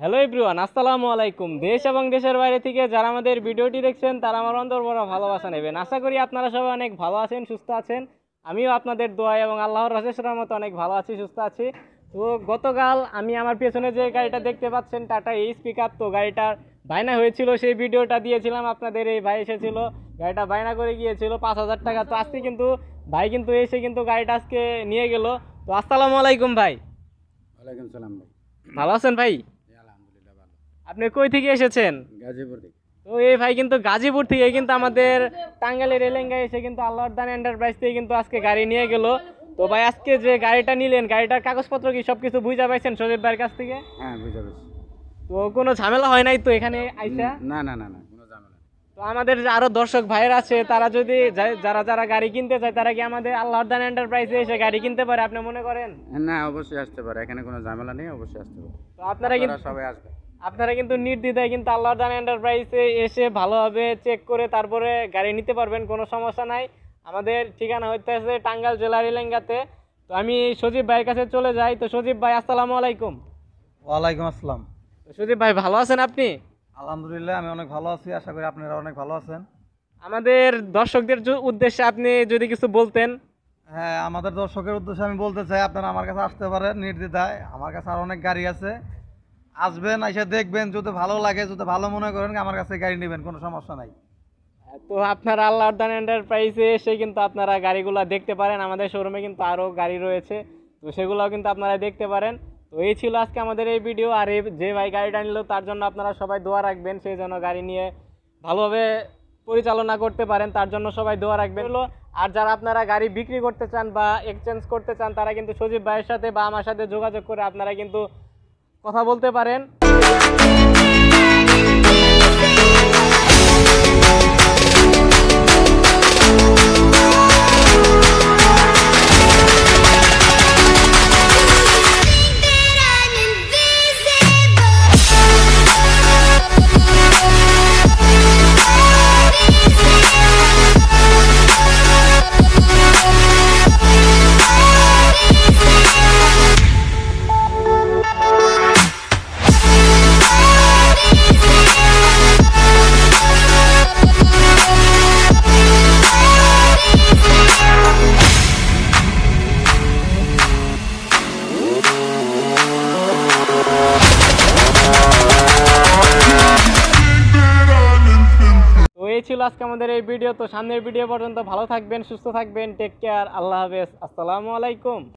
Hello everyone আসসালামু আলাইকুম। দেশ এবং দেশের বাইরে থেকে যারা আমাদের ভিডিওটি দেখছেন তারা আমার অন্তর বড় ভালোবাসা নেবেন। আশা করি আপনারা সবাই অনেক ভালো আছেন সুস্থ আছেন। আমিও আপনাদের দোয়া এবং আল্লাহর রসেশ্বরের মতো অনেক ভালো আছি সুস্থ আছি। তো গতকাল আমি আমার পেছনে যে গাড়িটা দেখতে পাচ্ছেন টাটা এই পিক আপ তো গাড়িটার বায়না হয়েছিল সেই ভিডিওটা দিয়েছিলাম আপনাদের এই ভাই এসেছিল গাড়িটা বায়না করে গিয়েছিল পাঁচ হাজার টাকা। তো আজকে কিন্তু ভাই কিন্তু এসে কিন্তু গাড়িটা আজকে নিয়ে গেল। তো আসসালামু আলাইকুম ভাই। ওয়ালাইকুম সালাম ভাই। ভালো আছেন ভাই? আপনি কই থেকে এসেছেন? গাজীপুর থেকে। তো এই ভাই কিন্তু গাজীপুর থেকে কিন্তু আমাদের টাঙ্গালের রেলেঙ্গা এসে কিন্তু আল্লাহর দান এন্টারপ্রাইজ থেকে কিন্তু আজকে গাড়ি নিয়ে গেল। তো ভাই আজকে যে গাড়িটা নিলেন গাড়িটার কাগজপত্র কি সব কিছু বুঝা পাইছেন সজীব ভাইয়ের কাছ থেকে? হ্যাঁ বুঝা পেরেছি তো কোনো ঝামেলা হয় নাই তো এখানে আইসা? না না না না কোনো ঝামেলা। তো আমাদের যে আরও দর্শক ভাইয়ের আছে তারা যদি যারা যারা গাড়ি কিনতে চায় তারা কি আমাদের আল্লাহর দান এন্টারপ্রাইজে এসে গাড়ি কিনতে পারে আপনি মনে করেন? না অবশ্যই আসতে পারে। এখানে কোনো ঝামেলা নেই অবশ্যই আসতে পারে। তো আপনারা কিন্তু সবাই আসবে আপনারা কিন্তু নির্দ্বিধায় কিন্তু আল্লাহর দান এন্টারপ্রাইজে এসে ভালোভাবে চেক করে তারপরে গাড়ি নিতে পারবেন কোনো সমস্যা নাই। আমাদের ঠিকানা হইতেছে টাঙ্গাইল জেলার রেলেঙ্গাতে। তো আমি সজীব ভাইয়ের কাছে চলে যাই। তো সজীব ভাই আসসালামু আলাইকুম। ওয়ালাইকুম আসসালাম। তো সজীব ভাই ভালো আছেন আপনি? আলহামদুলিল্লাহ আমি অনেক ভালো আছি। আশা করি আপনারা অনেক ভালো আছেন। আমাদের দর্শকদের উদ্দেশ্যে আপনি যদি কিছু বলতেন। হ্যাঁ আমাদের দর্শকের উদ্দেশ্যে আমি বলতে চাই আপনারা আমার কাছে আসতে পারেন নির্দ্বিধায়। আমার কাছে আর অনেক গাড়ি আছে। আসবেন এসে দেখবেন, যদি ভালো লাগে, যদি ভালো মনে করেন, আমার কাছে গাড়ি নেবেন, কোনো সমস্যা নাই। তো আপনারা আল্লাহর দান এন্টারপ্রাইজে এসে কিন্তু আপনারা গাড়িগুলো দেখতে পারেন। আমাদের শোরুমে কিন্তু আরও গাড়ি রয়েছে। তো সেগুলোও কিন্তু আপনারা দেখতে পারেন। তো এই ছিল আজকে আমাদের এই ভিডিও আর এই যে ভাই গাড়িটা নিল, তার জন্য আপনারা সবাই দোয়া রাখবেন। সেই জন্য গাড়ি নিয়ে ভালোভাবে পরিচালনা করতে পারেন, তার জন্য সবাই দোয়া রাখবেন। আর যারা আপনারা গাড়ি বিক্রি করতে চান বা এক্সচেঞ্জ করতে চান, তারা কিন্তু সজীব ভাইয়ের সাথে বা আমার সাথে যোগাযোগ করে আপনারা কিন্তু কথা বলতে পারেন। ছিল আজকে আমাদের এই ভিডিও। তো সামনের ভিডিও পর্যন্ত ভালো থাকবেন, সুস্থ থাকবেন টেক কেয়ার আল্লাহ হাফেজ, আসসালামু আলাইকুম।